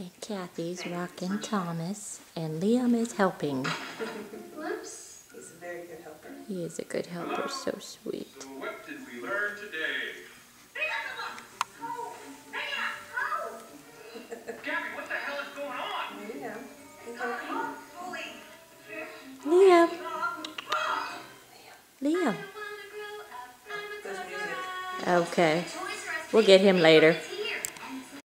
And Kathy's rocking Thomas, and Liam is helping. Whoops. He's a very good helper. He is a good helper, so sweet. So what did we learn today? Liam! Liam! Okay. We'll get him later.